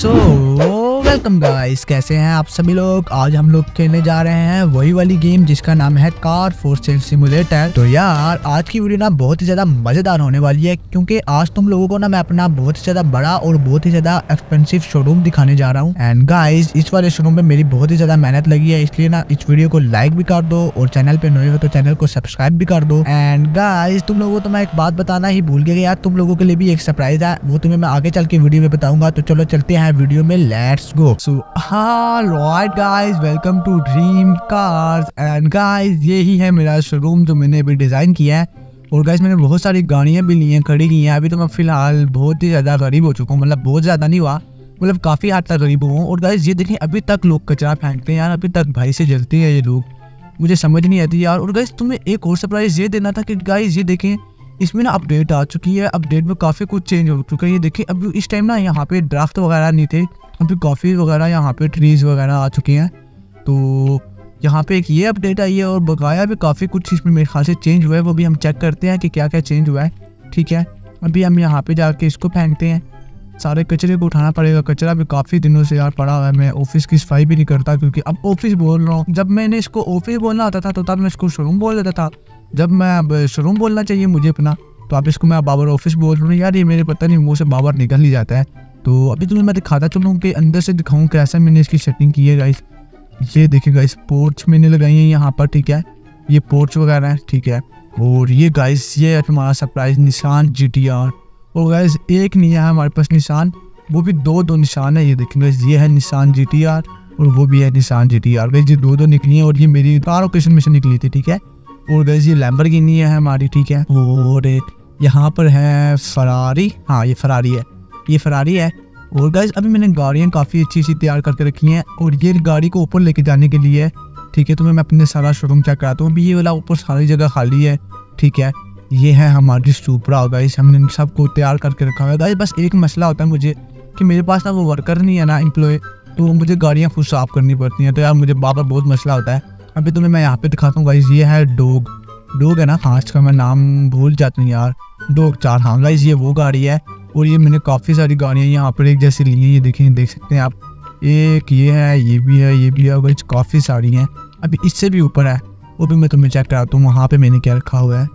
So welcome guys, कैसे हैं आप सभी लोग? आज हम लोग खेलने जा रहे हैं वही वाली गेम जिसका नाम है कार फोर सेल सिमुलेटर। तो यार, आज की वीडियो ना बहुत ही ज़्यादा मज़ेदार होने वाली है, क्योंकि आज तुम लोगों को ना मैं अपना बहुत ही ज़्यादा बड़ा और बहुत ही ज़्यादा एक्सपेंसिव शोरूम दिखाने जा रहा हूँ। एंड गाइज़ इस वाले शोरूम में मेरी बहुत ही ज़्यादा मेहनत लगी है, इसलिए ना इस वीडियो को लाइक भी कर दो और चैनल पे नए हो तो चैनल को सब्सक्राइब भी कर दो। एंड गाइस तुम लोगों को तो मैं एक बात बताना ही भूल गया यार, तुम लोगों के लिए भी एक सरप्राइज़ है, वो तुम्हें मैं आगे चल के वीडियो में बताऊँगा तो चलो चलते हैं वीडियो में let's go so right guys welcome to dream cars and guys यही है मेरा शोरूम जो मैंने अभी डिज़ाइन किया है और गाइस मैंने बहुत सारी गाड़ियाँ भी ली हैं, खड़ी की हैं। अभी तो मैं फ़िलहाल बहुत ही ज़्यादा गरीब हो चुका हूँ। मतलब बहुत ज़्यादा नहीं हुआ मतलब काफ़ी हद तक गरीब हूँ। और गाइस ये देखें अभी तक लोग कचरा फेंकते हैं यार, अभी तक भाई से जलते हैं ये लोग। मुझे समझ नहीं आती यार। और गाइस तुम्हें एक और सरप्राइज़ ये देना था कि गाइस ये देखें इसमें ना अपडेट आ चुकी है। अपडेट में काफ़ी कुछ चेंज हो चुका है। ये देखिए, अभी इस टाइम ना यहाँ पे ड्राफ्ट वगैरह नहीं थे। अभी कॉफ़ी वगैरह यहाँ पे ट्रीज वगैरह आ चुकी हैं। तो यहाँ पे एक ये अपडेट आई है और बकाया भी काफ़ी कुछ इसमें मेरे ख्याल से चेंज हुआ है। वो भी हम चेक करते हैं कि क्या क्या चेंज हुआ है। ठीक है? अभी हम यहाँ पे जाके इसको फेंकते हैं। सारे कचरे को उठाना पड़ेगा। कचरा भी काफ़ी दिनों से यार पड़ा हुआ है। मैं ऑफ़िस की सफ़ाई भी नहीं करता क्योंकि अब ऑफ़िस बोल रहा हूँ। जब मैंने इसको ऑफ़िस बोलना आता था तो तब मैं इसको शोरूम बोल देता था। जब मैं अब शोरूम बोलना चाहिए मुझे अपना तो आप इसको मैं बाबर ऑफ़िस बोल रहा हूँ। यार ये मेरे पता नहीं मुँह से बाबर निकल ही जाता है। तो अभी तुम्हें मैं दिखाता चलूँ कि अंदर से दिखाऊँ कैसा मैंने इसकी सेटिंग की है गाइस ये देखिए गाइस पोर्च मैंने लगाई है यहाँ पर, ठीक है? ये पोर्च वगैरह है, ठीक है? और ये गाइस ये है तुम्हारा surprise Nissan G T R और गाइस एक नहीं है हमारे पास निशान, वो भी दो दो निशान है। ये देखें गाइस ये है निशान जी टी आर और वो भी है निशान जी टी आर गाइस ये दो दो निकली हैं और ये मेरी कार ओकेशन में से निकली थी, ठीक है? और ये लैम्बर है हमारी, ठीक है? और यहाँ पर है फरारी हाँ ये फरारी है। ये फरारी है। और गाइज़ अभी मैंने गाड़ियाँ काफ़ी अच्छी अच्छी तैयार करके रखी हैं और ये गाड़ी को ऊपर लेके जाने के लिए, ठीक है तो मैं अपने सारा शोरूम चेक कराता हूँ। अभी ये वाला ऊपर सारी जगह खाली है, ठीक है? ये है हमारी सुपरा गाइस हमने सबको तैयार करके रखा हुआ है। गाइस बस एक मसला होता है मुझे कि मेरे पास ना वो वर्कर नहीं है ना एम्प्लॉय तो मुझे गाड़ियाँ खुद साफ़ करनी पड़ती हैं। तो यार, मुझे बाबा बहुत मसला होता है। अभी तुम्हें मैं यहाँ पे दिखाता हूँ गाइज़ ये है डोग। डोग है ना हाँ इसका मैं नाम भूल जाता हूँ यार। डोग चार हाँ गाइज़ ये वो गाड़ी है और ये मैंने काफ़ी सारी गाड़ियाँ यहाँ पर एक जैसी ली हैं, ये देखें देख सकते हैं आप। एक ये है, ये भी है, ये भी है गाइस काफ़ी सारी हैं। अभी इससे भी ऊपर है, वो भी मैं तुम्हें चेक कराता हूँ, वहाँ पर मैंने क्या रखा हुआ है।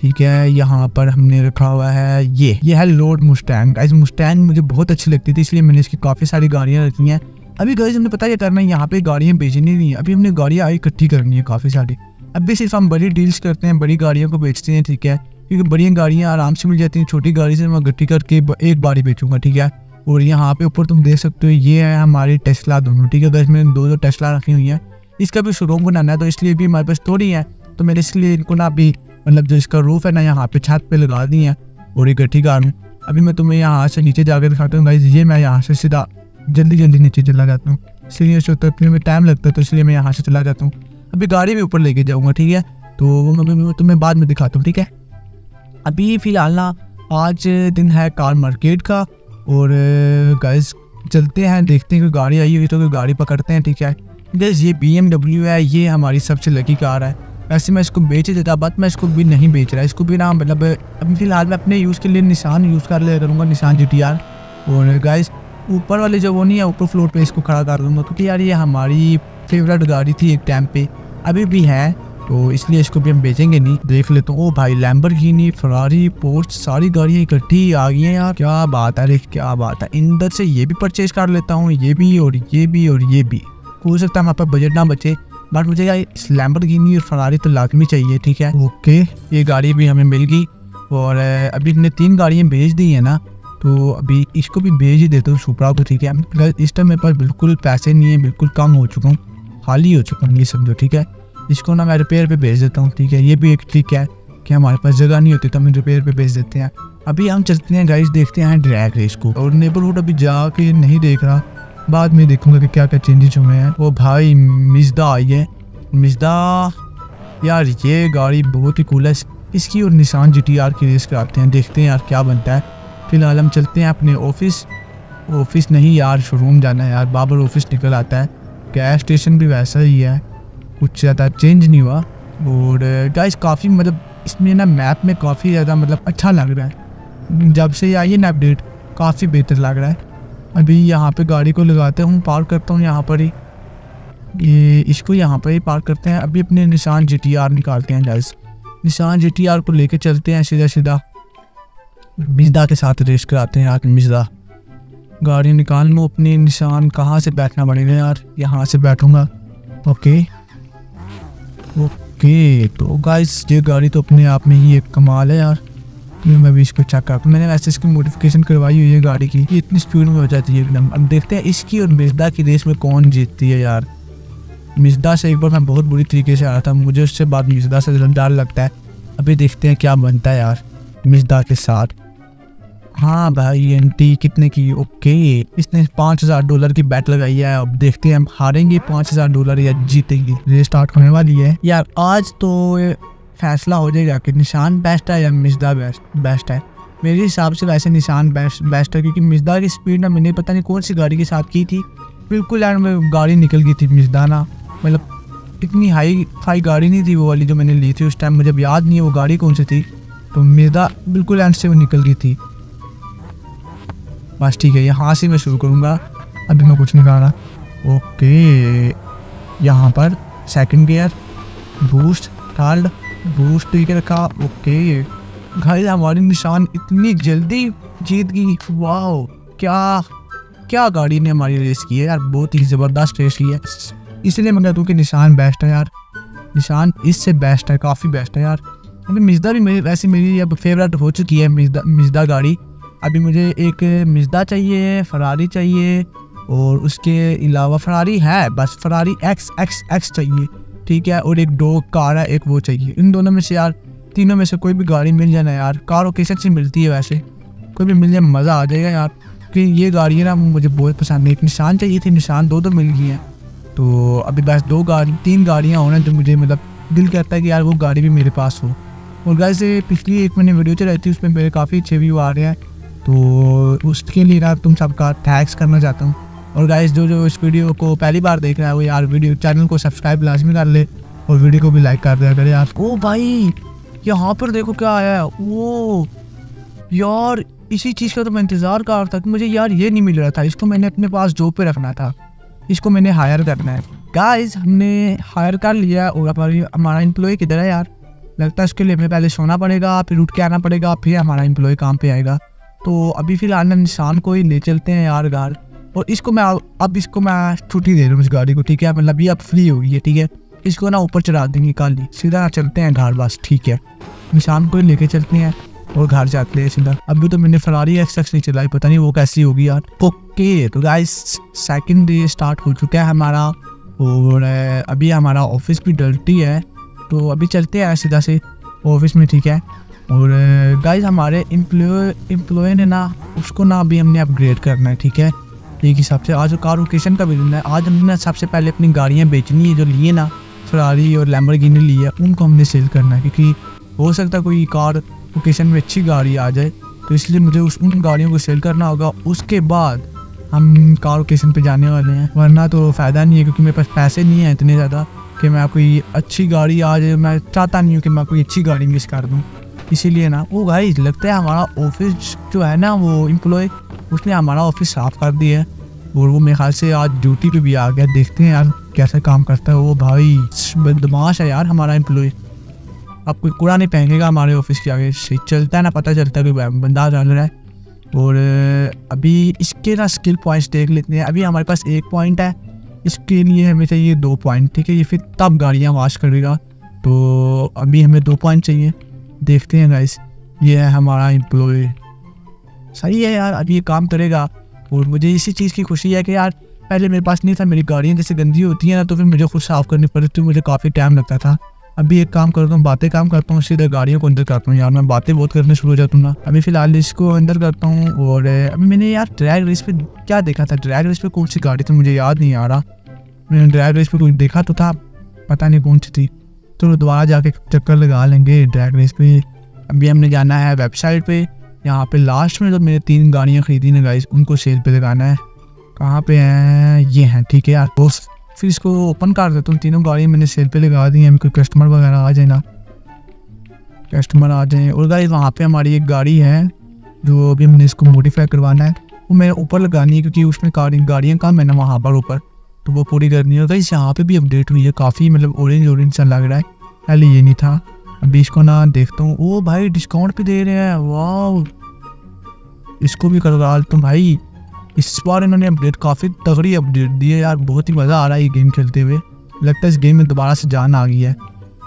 ठीक है, यहाँ पर हमने रखा हुआ है ये। ये है लोड मुस्टैंग गाइस मुस्टैंग मुझे बहुत अच्छी लगती थी, इसलिए मैंने इसकी काफ़ी सारी गाड़ियाँ रखी हैं। अभी गाइस हमने पता क्या करना है? यहाँ पे गाड़ियाँ बेचनी नहीं है। अभी हमने गाड़ियाँ आई इकट्ठी करनी है काफ़ी सारी। अभी सिर्फ़ हम बड़ी डील्स करते हैं, बड़ी गाड़ियों को बेचते हैं, ठीक है? क्योंकि बड़ी गाड़ियाँ आराम से मिल जाती हैं। छोटी गाड़ी से मैं इकट्ठी करके एक बारी बेचूँगा, ठीक है? और यहाँ पे ऊपर तुम देख सकते हो, ये है हमारी टेस्ला दोनों, ठीक है? गैस मैंने दो दो टेस्ला रखी हुई हैं। इसका भी शोरूम बनाना है तो इसलिए भी हमारे पास थोड़ी है। तो मैंने इसलिए इनको ना अभी मतलब जो इसका रूफ है ना, यहाँ पे छत पे लगा दी है और इकट्ठी कार अभी मैं तुम्हें यहाँ से नीचे जाकर दिखाता हूँ गाइस ये मैं यहाँ से सीधा जल्दी जल्दी नीचे चला जाता हूँ। इसलिए उतरने में टाइम लगता है तो इसलिए मैं यहाँ से चला जाता हूँ। अभी गाड़ी भी ऊपर लेके जाऊँगा, ठीक है? तो वो मैं तुम्हें बाद में दिखाता हूँ, ठीक है? अभी फ़िलहाल ना, आज दिन है कार मार्केट का, और गैस चलते हैं, देखते हैं कोई गाड़ी आई हुई तो कोई गाड़ी पकड़ते हैं, ठीक है? गैस ये बी है, ये हमारी सबसे लकी कार है। वैसे मैं इसको बेच देता बट मैं इसको भी नहीं बेच रहा। इसको भी ना मतलब अभी फ़िलहाल मैं अपने यूज़ के लिए निशान यूज़ कर ले, करूँगा निशान जीटीआर और गैस ऊपर वाले जो वो नहीं है, ऊपर फ्लोर पे इसको खड़ा कर दूँगा, क्योंकि यार ये हमारी फेवरेट गाड़ी थी एक टाइम पे। अभी भी है तो इसलिए इसको भी हम बेचेंगे नहीं। देख लेते हो। ओ भाई लैम्बरगिनी फरारी पोर्ट सारी गाड़ियाँ इकट्ठी आ गई हैं यार। क्या बात है क्या बात है। इंदर से ये भी परचेज कर लेता हूँ, ये भी और ये भी और ये भी। हो सकता है हमारे पास बजट ना बचे बट मुझे यार इस लैम्बरगिनी और फरारी तो लाजमी चाहिए, ठीक है? ओके ये गाड़ी भी हमें मिल गई। और अभी हमने तीन गाड़ियाँ भेज दी है ना तो अभी इसको भी भेज ही देता हूँ सुपरा को ठीक है। इस टाइम मेरे पास बिल्कुल पैसे नहीं है, बिल्कुल कम हो चुका हूँ, खाली हो चुका हूँ, ये समझो ठीक है? इसको ना मैं रिपेयर पे भेज देता हूँ, ठीक है? ये भी एक ट्रिक है कि हमारे पास जगह नहीं होती तो हम रिपेयर पे भेज देते हैं। अभी हम चलते हैं गाइस देखते हैं ड्रैग रेस को। और नेबरहुड अभी जाके नहीं देख रहा। बाद में देखूँगा कि क्या क्या चेंजेस हुए हैं। वो भाई, मिजदा आई है। मिजदा, यार, ये गाड़ी बहुत ही कूल है। इसकी और निशान जी टी आर की रेस कराते हैं, देखते हैं यार क्या बनता है। फ़िलहाल हम चलते हैं अपने ऑफ़िस। ऑफ़िस नहीं यार शोरूम जाना है यार। बाबर ऑफ़िस निकल आता है। गैस स्टेशन भी वैसा ही है। कुछ ज़्यादा चेंज नहीं हुआ। और गाइस काफ़ी मतलब इसमें ना मैप में काफ़ी ज़्यादा मतलब अच्छा लग रहा है। जब से आई है ना अपडेट काफ़ी बेहतर लग रहा है। अभी यहाँ पे गाड़ी को लगाते हूँ पार्क करता हूँ यहाँ पर ही। ये, इसको यहाँ पर ही पार्क करते हैं। अभी अपने निशान जी निकालते हैं गाइस निशान जी को लेके चलते हैं सीधा सीधा मिजदा के साथ रेस कराते हैं यार मिजदा गाड़ी निकाल लो अपने निशान कहाँ से बैठना पड़ेगा यार? यहाँ से बैठूँगा। ओके। ओके तो गाइस ये गाड़ी तो अपने आप में ही एक कमाल है यार। तो मैं भी इसको चेक करता मैंने वैसे इसकी मॉडिफिकेशन करवाई हुई है गाड़ी की। ये इतनी स्पीड में हो जाती है एकदम। अब देखते हैं इसकी और मिजदा की रेस में कौन जीतती है यार। मिजदा से एक बार मैं बहुत बुरी तरीके से आ रहा था। मुझे उससे बाद मिजदा से डर लगता है। अभी देखते हैं क्या बनता है यार मिजदा के साथ। हाँ भाई, एंटी, कितने की? ओके, इसने पाँच हज़ार डॉलर की बैट लगाई है। अब देखते हैं, हम हारेंगे पाँच हज़ार डॉलर या जीतेंगे। रेस स्टार्ट होने वाली है। यार, आज तो फैसला हो जाएगा कि निशान बेस्ट है या मिजदा बेस्ट बेस्ट है। मेरे हिसाब से वैसे निशान बेस्ट बेस्ट है, क्योंकि मिजदा की स्पीड ना मैंने पता नहीं कौन सी गाड़ी के साथ की थी। बिल्कुल यार में गाड़ी निकल गई थी मिजदा ना। मतलब इतनी हाई फाई गाड़ी नहीं थी वो वाली जो मैंने ली थी उस टाइम मुझे याद नहीं है वो गाड़ी कौन सी थी। तो मिजदा बिल्कुल एंड से वो निकल गई थी। बस ठीक है यहाँ से मैं शुरू करूँगा। अभी मैं कुछ नहीं कर रहा। ओके, यहाँ पर second gear boost third boost ठीक है रखा। ओके, भाई हमारी निशान इतनी जल्दी जीत गई। वाह क्या क्या गाड़ी ने हमारी रेस की है यार, बहुत ही ज़बरदस्त रेस की है। इसलिए मैं कहता हूँ कि निशान बेस्ट है यार। निशान इससे बेस्ट है, काफ़ी बेस्ट है यार। मिजदा भी मेरी, वैसे मेरी अब फेवरेट हो चुकी है मिजदा मिजदा गाड़ी। अभी मुझे एक मिजदा चाहिए, फरारी चाहिए और उसके अलावा फरारी है, बस फरारी एक्स एक्स एक्स चाहिए, ठीक है? और एक दो कार है, एक वो चाहिए। इन दोनों में से यार, तीनों में से कोई भी गाड़ी मिल जाए ना यार, कार ओकेशन से मिलती है वैसे। कोई भी मिल जाए, मज़ा आ जाएगा यार। क्योंकि ये गाड़ी ना, मुझे बहुत पसंद है। एक निशान चाहिए थी, निशान दो दो मिल गई हैं। तो अभी बस दो गाड़ी, तीन गाड़ियाँ होना जो मुझे मतलब दिल करता है कि यार वो गाड़ी भी मेरे पास हो। और गाय से पिछली एक मैंने वीडियो चलाई थी, उसमें मेरे काफ़ी अच्छे व्यू आ रहे हैं। तो उसके लिए ना तुम सबका थैंक्स करना चाहता हूँ। और गाइस जो जो इस वीडियो को पहली बार देख रहा है, वो यार वीडियो चैनल को सब्सक्राइब लाजमी कर ले और वीडियो को भी लाइक कर दिया करे यार। ओ भाई, यहाँ पर देखो क्या आया है। वो यार, इसी चीज़ का तो मैं इंतज़ार कर रहा था कि मुझे यार ये नहीं मिल रहा था। इसको मैंने अपने पास जॉब पे रखना था, इसको मैंने हायर करना है। गाइस हमने हायर कर लिया और हमारी, हमारा एम्प्लॉय किधर है यार? लगता है उसके लिए हमें पहले सोना पड़ेगा, फिर उठ के आना पड़ेगा, फिर हमारा एम्प्लॉय काम पे आएगा। तो अभी फ़िलहाल ना निशान को ही ले चलते हैं यार गार और इसको मैं अब इसको मैं छुट्टी दे रहा हूँ इस गाड़ी को, ठीक है? मतलब ये अब फ्री हो गई है, ठीक है? इसको ना ऊपर चढ़ा देंगे काली सीधा चलते हैं घर बस, ठीक है? निशान को ही लेके चलते हैं और घर जाते हैं सीधा। अभी तो मैंने फरारी एक्स नहीं चलाई, पता नहीं वो कैसी होगी यार। ओके तो गाइस सेकंड डे स्टार्ट हो चुका है हमारा। और, अभी हमारा ऑफ़िस भी डल्टी है तो अभी चलते हैं सीधा से ऑफ़िस में, ठीक है? और गाइज़ हमारे एम्प्लॉय ने ना, उसको ना अभी हमने अपग्रेड करना है, ठीक है? एक हिसाब से आज कार ओकेशन का भी दिन है। आज हमने ना सबसे पहले अपनी गाड़ियाँ बेचनी है, जो लिए ना फरारी और लैम्बरगिनी ली है, उनको हमने सेल करना है, क्योंकि हो सकता है कोई कार ओकेशन में अच्छी गाड़ी आ जाए तो इसलिए मुझे उस, उन गाड़ियों को सेल करना होगा। उसके बाद हम कार ओकेशन पे जाने वाले हैं, वरना तो फ़ायदा नहीं है, क्योंकि मेरे पास पैसे नहीं हैं इतने ज़्यादा कि मैं कोई अच्छी गाड़ी आ जाए। मैं चाहता नहीं हूँ कि मैं कोई अच्छी गाड़ी मिस कर दूँ। इसीलिए ना। वो भाई, लगता है हमारा ऑफ़िस जो है ना, वो एम्प्लॉय उसने हमारा ऑफ़िस साफ़ कर दिया है। और वो मेरे ख्याल से आज ड्यूटी पे भी आ गया। देखते हैं यार कैसे काम करता है वो भाई। बदमाश है यार हमारा एम्प्लॉय अब कोई कूड़ा नहीं फेंकेगा हमारे ऑफ़िस के आगे। से चलता है ना, पता चलता है कि बंदा चल रहा है। और अभी इसके ना स्किल पॉइंट्स देख लेते हैं। अभी हमारे पास एक पॉइंट है। इसके लिए हमें चाहिए दो पॉइंट ठीक है? ये फिर तब गाड़ियाँ वाश करेगा। तो अभी हमें दो पॉइंट चाहिए। देखते हैं गाइस ये है हमारा एम्प्लॉय सही है यार, अब ये काम करेगा। और मुझे इसी चीज़ की खुशी है कि यार, पहले मेरे पास नहीं था, मेरी गाड़ियाँ जैसे गंदी होती हैं ना तो फिर मुझे खुद साफ़ करनी पड़ती थी मुझे काफ़ी टाइम लगता था। अभी एक काम करता हूँ, बातें काम करता हूँ, सीधे गाड़ियों को अंदर करता हूँ यार। मैं बातें बहुत करने शुरू हो जाता हूँ ना। अभी फ़िलहाल इसको अंदर करता हूँ और अभी मैंने यार ड्रैग रेस पे क्या देखा था? ड्रैग रेस पे कौन सी गाड़ी थी? मुझे याद नहीं आ रहा। मैंने ड्रैग रेस पे कुछ देखा तो था, पता नहीं कौन सी थी। तो दोबारा जाके चक्कर लगा लेंगे ड्रैग रेस पे। अभी हमने जाना है वेबसाइट पे। यहाँ पे लास्ट में जो मैंने तीन गाड़ियाँ खरीदी ना गाइस उनको सेल पे लगाना है। कहाँ पे हैं? ये हैं, ठीक है यार। तो फिर इसको ओपन कर देता हूँ। तीनों गाड़ियाँ मैंने सेल पे लगा दी हैं। कोई कस्टमर वगैरह आ जाए ना। कस्टमर आ जाए। और गाइस वहाँ पे हमारी एक गाड़ी है, जो अभी हमने इसको मॉडिफाई करवाना है। वो मैंने ऊपर लगानी है, क्योंकि उसमें गाड़ी गाड़ियाँ कम है ना वहाँ पर ऊपर। तो वो पूरी करनी है। गाइस यहाँ पे भी अपडेट हुई है। काफ़ी मतलब ऑरेंज ऑरेंज सा लग रहा है। पहले ये नहीं था। अभी इसको ना देखता हूँ। ओ भाई डिस्काउंट भी दे रहे हैं। वाह इसको भी करवा तो भाई, इस बार इन्होंने अपडेट काफ़ी तगड़ी अपडेट दी है यार। बहुत ही मज़ा आ रहा है ये गेम खेलते हुए। लगता है इस गेम में दोबारा से जान आ गई है।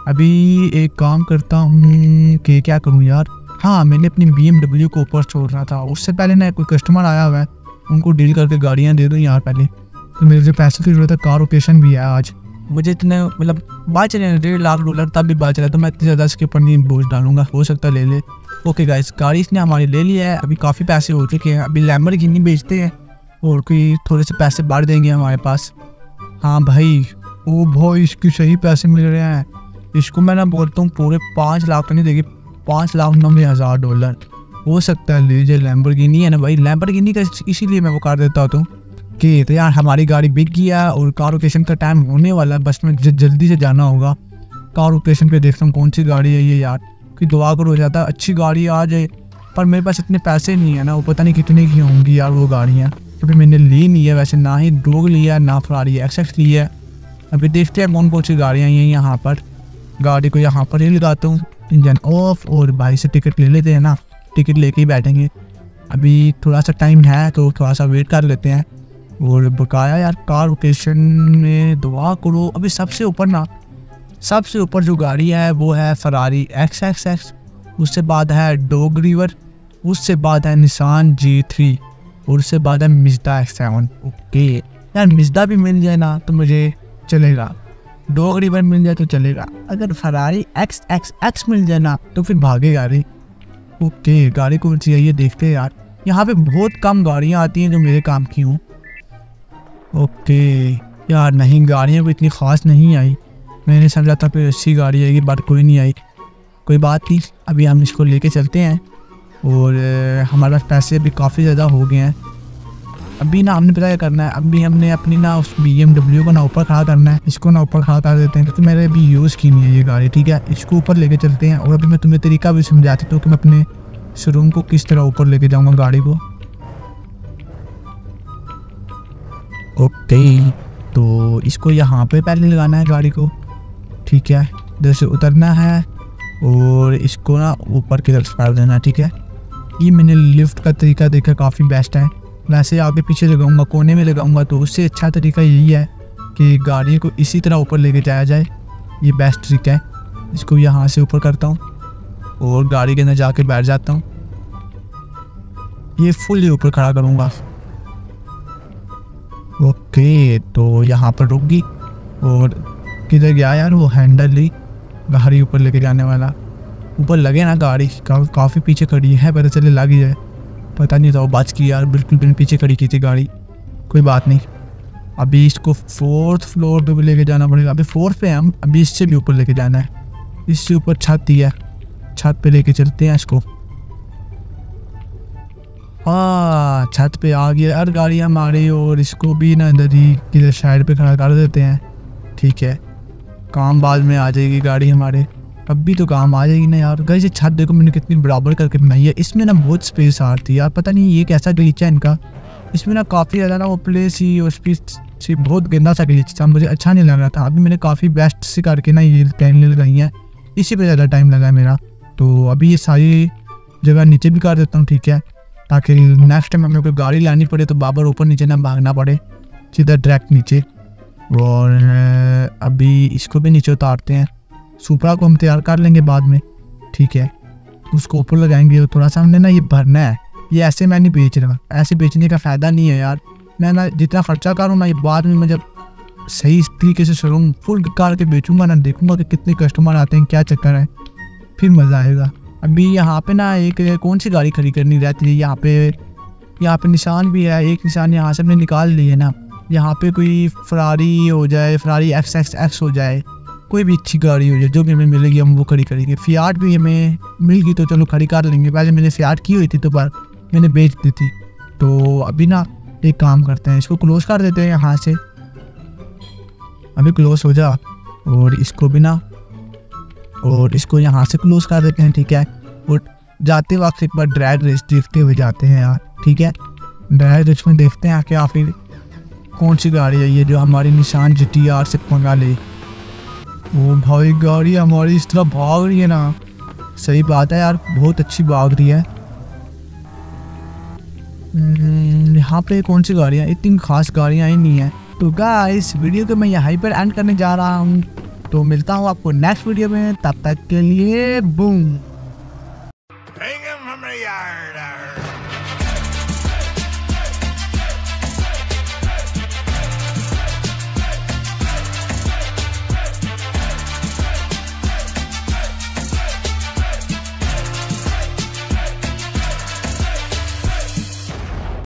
अभी एक काम करता हूँ कि क्या करूँ यार? हाँ मैंने अपनी बी को ऊपर छोड़ रहा था। उससे पहले ना कोई कस्टमर आया हुआ है। उनको डील करके गाड़ियाँ दे दो यार पहले। तो मेरे जो पैसे की ज़रूरत है कार ओकेशन भी है आज। मुझे इतने मतलब बात चले, डेढ़ लाख डॉलर तब भी बात चला तो मैं इतनी ज़्यादा इसके ऊपर नहीं बोझ डालूँगा। हो सकता ले ले। ओके गाइस गाड़ी इसने हमारी ले लिया है। अभी काफ़ी पैसे हो चुके हैं। अभी लैम्बर गिनी बेचते हैं। और कोई थोड़े से पैसे बढ़ देंगे हमारे पास। हाँ भाई, ओ भाई, इसके सही पैसे मिल रहे हैं। इसको मैं ना बोलता हूँ, पूरे पाँच लाख तो नहीं देगी, पाँच लाख नब्बे हज़ार डॉलर हो सकता है, लीजिए लैम्बरगिनी है ना भाई। लैम्बरगिनी का इसीलिए मैं वो कर देता हूँ। कि तो यार हमारी गाड़ी बिक गया है और कार ओकेशन का टाइम होने वाला है, बस में जल्दी से जाना होगा। कार ओकेशन पे देखता हूँ कौन सी गाड़ी है ये यार। कि दुआ करो जाता है अच्छी गाड़ी आ जाए। पर मेरे पास इतने पैसे नहीं है ना, वो पता नहीं कितने की होंगी यार वो गाड़ियाँ। अभी मैंने ली नहीं है, वैसे ना ही डोग लिया है, ना फरारी एक्सेस ली है। अभी देखते हैं कौन कौन सी गाड़ियाँ हैं यहाँ पर। गाड़ी को यहाँ पर ही लगाता हूँ इंजन ऑफ़ और भाई से टिकट ले लेते हैं ना। टिकट लेके ही बैठेंगे। अभी थोड़ा सा टाइम है तो थोड़ा सा वेट कर लेते हैं। और बकाया, यार, कार लोकेशन में दुआ करो। अभी सबसे ऊपर ना, सबसे ऊपर जो गाड़ी है, वो है फरारी एक्स एक्स एक्स उससे बाद है डोग रिवर उससे बाद है निशान जी थ्री और उससे बाद है मिजदा एक्स सेवन ओके। यार मिजदा भी मिल जाए ना तो मुझे चलेगा। डोग रिवर मिल जाए तो चलेगा। अगर फरारी एक्स एक्स एक्स मिल जाए ना तो फिर भागे गाड़ी। ओके, गाड़ी कौन सी है देखते हैं यार। यहाँ पे बहुत कम गाड़ियाँ आती हैं जो मेरे काम की हूँ। ओके। यार, नहीं, गाड़ियाँ भी इतनी ख़ास नहीं आई। मैंने समझा था फिर अच्छी गाड़ी आएगी बट कोई नहीं आई। कोई बात नहीं, अभी हम इसको लेके चलते हैं। और हमारे पास पैसे अभी काफ़ी ज़्यादा हो गए हैं। अभी ना हमने पता क्या करना है? अभी हमने अपनी ना उस बी एम डब्ल्यू को ना ऊपर खड़ा करना है। इसको ना ऊपर खड़ा कर देते हैं, क्योंकि तो मैंने अभी यूज़ की नहीं है ये गाड़ी, ठीक है? इसको ऊपर लेके चलते हैं। और अभी मैं तुम्हें तरीका भी समझाती हूँ कि मैं अपने शोरूम को किस तरह ऊपर लेके जाऊँगा गाड़ी को। ओके तो इसको यहाँ पे पहले लगाना है गाड़ी को। ठीक है, इधर से उतरना है और इसको ना ऊपर की तरफ़ कर देना ठीक है? ये मैंने लिफ्ट का तरीका देखा काफ़ी बेस्ट है। वैसे आगे पीछे लगाऊँगा, कोने में लगाऊँगा तो उससे अच्छा तरीका यही है कि गाड़ी को इसी तरह ऊपर लेके जाया जाए। ये बेस्ट तरीका है। इसको यहाँ से ऊपर करता हूँ और गाड़ी के अंदर जाके बैठ जाता हूँ। ये फुल ऊपर खड़ा करूँगा। ओके तो यहाँ पर रुक गई और किधर गया यार वो हैंडल ही गाड़ी ऊपर लेके जाने वाला। ऊपर लगे ना गाड़ी का, काफ़ी पीछे खड़ी है पता चले लग ही जाए। पता नहीं था वो बच की यार बिल्कुल बिल्कुल पीछे खड़ी की थी गाड़ी। कोई बात नहीं। अभी इसको फोर्थ फ्लोर पे भी लेके जाना पड़ेगा। अभी फोर्थ पे हम अभी इससे भी ऊपर लेके जाना है। इससे ऊपर छत ही है। छत पे लेके चलते हैं इसको। हाँ छत पे आ गया यार गाड़ियाँ मारी और इसको भी ना इधर ही किधर साइड पे खड़ा कर देते हैं। ठीक है, काम बाद में आ जाएगी गाड़ी हमारे। अब भी तो काम आ जाएगी ना यार। गई छत देखो मैंने कितनी बराबर करके बनाई है। इसमें ना बहुत स्पेस आ रही यार। पता नहीं ये कैसा ग्लीच है इनका। इसमें ना काफ़ी ज़्यादा ना वो प्लेस ही और से बहुत गंदा सा ग्लीच था। मुझे अच्छा नहीं लग रहा था। अभी मैंने काफ़ी बेस्ट से करके ना ये पेन लगाई हैं। इसी पर ज़्यादा टाइम लगा है मेरा। तो अभी ये सारी जगह नीचे भी कर देता हूँ, ठीक है। ताकि नेक्स्ट टाइम हमें कोई गाड़ी लानी पड़े तो बाबर ऊपर नीचे ना भागना पड़े, सीधा डायरेक्ट नीचे। और अभी इसको भी नीचे उतारते हैं। सुपरा को हम तैयार कर लेंगे बाद में, ठीक है। उसको ऊपर लगाएँगे और थोड़ा सा हमने ना ये भरना है। ये ऐसे मैं नहीं बेच रहा, ऐसे बेचने का फ़ायदा नहीं है यार। मैं ना जितना खर्चा करूँ ना, ये बाद में मैं जब सही तरीके से शोरूम फुल कार के बेचूँगा ना, देखूँगा कि कितने कस्टमर आते हैं, क्या चक्कर है। फिर मज़ा आएगा। अभी यहाँ पे ना एक कौन सी गाड़ी खड़ी करनी रहती है यहाँ पे? यहाँ पे निशान भी है, एक निशान यहाँ से हमने निकाल लिए ना। यहाँ पे कोई फरारी हो जाए फरारी एक्स एक्स एक्स हो जाए, कोई भी अच्छी गाड़ी हो जाए, जो भी हमें मिलेगी, हम वो खड़ी करेंगे। फियाट भी हमें मिल गई तो चलो खड़ी कर लेंगे। पहले मैंने फियाट की हुई थी तो पर मैंने बेच दी थी। तो अभी ना एक काम करते हैं, इसको क्लोज कर देते हैं यहाँ से। अभी क्लोज हो जा। और इसको भी ना और इसको यहाँ से क्लोज कर देते हैं ठीक है? और जाते वक्त एक बार ड्रैग रेस देखते हुए जाते हैं यार ठीक है? डायरेक्ट इसमें देखते हैं आके आखिर कौन सी गाड़ी है ये जो हमारी निशान जी टी आर से पंगा ले। ओ भाई गाड़ी हमारी इस तरह भाग रही है ना। सही बात है यार बहुत अच्छी भाग रही है। हम्म, यहाँ पे कौन सी गाड़ियाँ? इतनी खास गाड़ियाँ ही नहीं है। तो गाइस वीडियो को मैं यहीं पर एंड करने जा रहा हूँ। तो मिलता हूँ आपको नेक्स्ट वीडियो में तब तक के लिए बूम